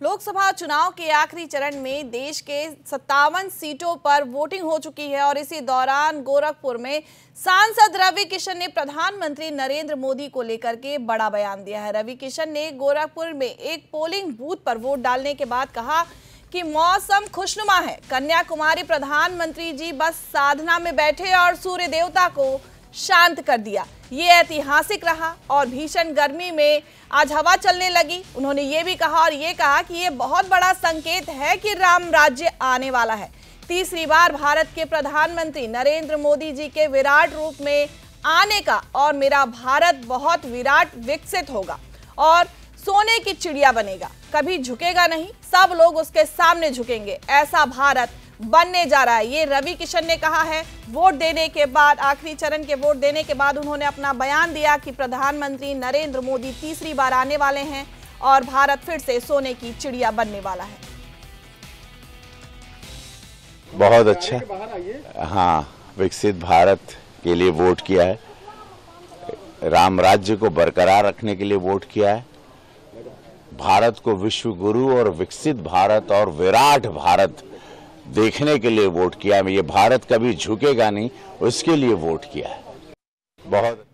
लोकसभा चुनाव के आखिरी चरण में देश के सत्तावन सीटों पर वोटिंग हो चुकी है और इसी दौरान गोरखपुर में सांसद रवि किशन ने प्रधानमंत्री नरेंद्र मोदी को लेकर के बड़ा बयान दिया है। रवि किशन ने गोरखपुर में एक पोलिंग बूथ पर वोट डालने के बाद कहा कि मौसम खुशनुमा है। कन्याकुमारी प्रधानमंत्री जी बस साधना में बैठे और सूर्य देवता को शांत कर दिया। ये ऐतिहासिक रहा और भीषण गर्मी में आज हवा चलने लगी। उन्होंने ये भी कहा और ये कहा कि ये बहुत बड़ा संकेत है कि राम राज्य आने वाला है। तीसरी बार भारत के प्रधानमंत्री नरेंद्र मोदी जी के विराट रूप में आने का और मेरा भारत बहुत विराट विकसित होगा। और सोने की चिड़िया बनेगा। कभी झुकेगा नहीं, सब लोग उसके सामने झुकेंगे। ऐसा भारत बनने जा रहा है। ये रवि किशन ने कहा है, वोट देने के बाद, आखिरी चरण के वोट देने के बाद उन्होंने अपना बयान दिया कि प्रधानमंत्री नरेंद्र मोदी तीसरी बार आने वाले हैं और भारत फिर से सोने की चिड़िया बनने वाला है। बहुत अच्छा। हाँ विकसित भारत के लिए वोट किया है। राम राज्य को बरकरार रखने के लिए वोट किया है। भारत को विश्व गुरु और विकसित भारत और विराट भारत देखने के लिए वोट किया। मैं ये भारत कभी झुकेगा नहीं, उसके लिए वोट किया है। बहुत